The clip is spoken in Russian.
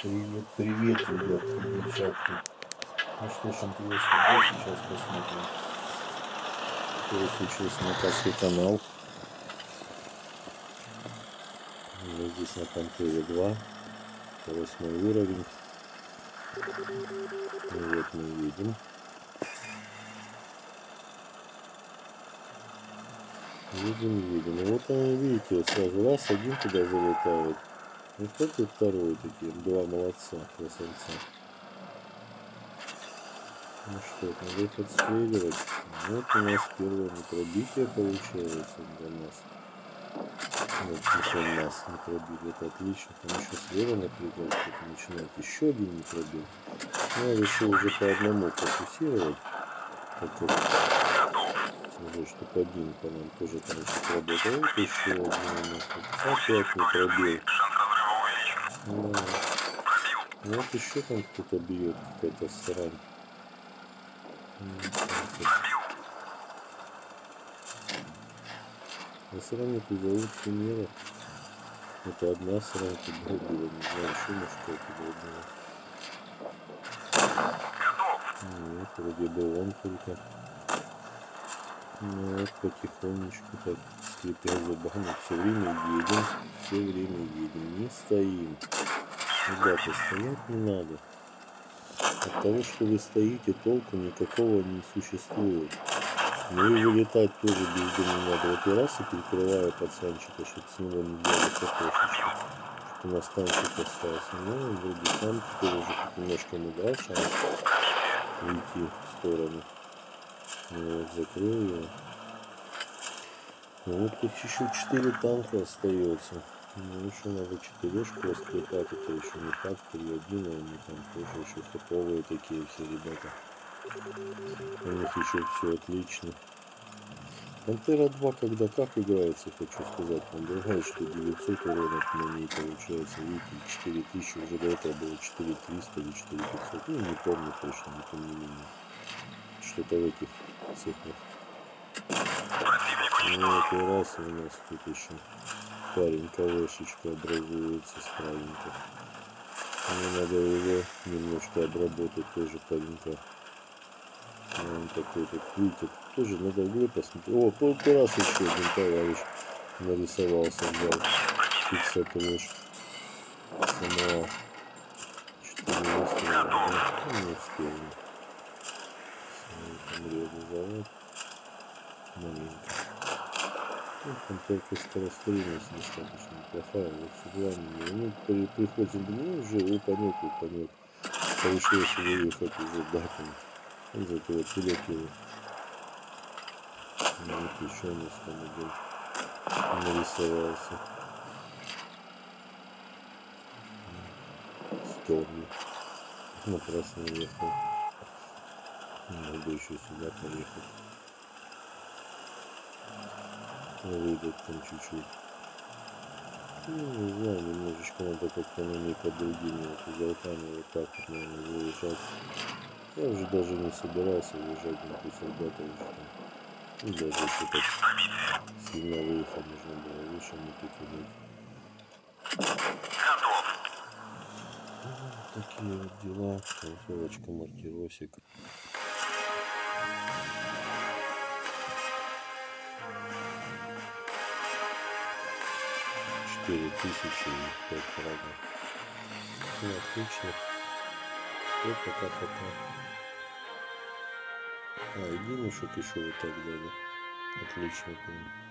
Привет, привет, ребятки, девчатки. Ну что ж, интересно будет, сейчас посмотрим. Случился на кассе канал. Вот здесь на Пантере 2. Восьмой уровень. И вот мы видим. Видим, видим. И вот они, видите, вот сразу раз один туда залетает. И кто-то второй такие. Два молодца, красавца. Ну что, надо их отстреливать. Вот у нас первое непробитие получается для нас. Вот, еще нас не пробили, это отлично. Там еще слева кто-то начинает. Еще один не. Ну, я решил уже по одному фокусировать. Так вот, уже, чтобы один по нам тоже там еще работал. Вот еще один у нас. Опять не. Ну, вот еще там кто-то бьет, какая-то срань. А срань-то зовут Химера. Это одна срань, это другая. Не знаю, что на что это другая. Нет, вроде бы он только. Ну вот потихонечку так, скрипя зубами, все время едем, все время едем, не стоим. Ребята, стоять не надо. От того, что вы стоите, толку никакого не существует. Ну и вылетать тоже бездумно надо. Вот я раз и перекрываю пацанчика, чтобы с него не делали картошечку. Что у нас танчик остался. Ну, вроде сам теперь уже немножко не дал шанс уйти в сторону. Ну, вот, закрыл его. Ну, вот тут еще 4 танка остается. Ну, еще надо четырешку раскрепать, это еще не факт, три один, а они там тоже еще топовые такие все ребята. У них еще все отлично. Пантера 2 когда как играется, хочу сказать, он бывает, что 900 урона на ней получается, видите, 4000, уже до этого было 4300 или 4500, ну не помню точно, но тем не менее. Что-то в этих цифрах. Вот и раз у нас тут еще парень колошечка образуется справненько. Мне надо его немножко обработать тоже паренька. Он такой тут, видите, тоже надо углы посмотреть. О, полтора раз еще один товарищ нарисовался, взял фиксатор самого. Четыре выстрела, да? Не успел. Реализовать. Маленько. Ну, там только скорострельность достаточно неплохая. Вот Светлане, ну, при, приходим, ну, уже упанет, упанет. Получилось выехать уже датами. Вот это вот прилетело. Ну, вот еще у нас там идет. Нарисовался. Сторни. Напрасно ехал. Надо еще сюда поехать. Выйдет там чуть-чуть. Ну, не знаю, немножечко надо как-то на них под другими вот уголками вот так вот, наверное, выезжать. Я уже даже не собирался выезжать на эти солдаты уже там. И даже если так сильно выехать нужно было выше не потянуть. Вот такие вот дела. Концовочка, маркиросик. Четыре тысячи и пять фрагов. Ну, отлично. Все, пока-пока. А, единушек еще вот так дали. Отлично. Прям.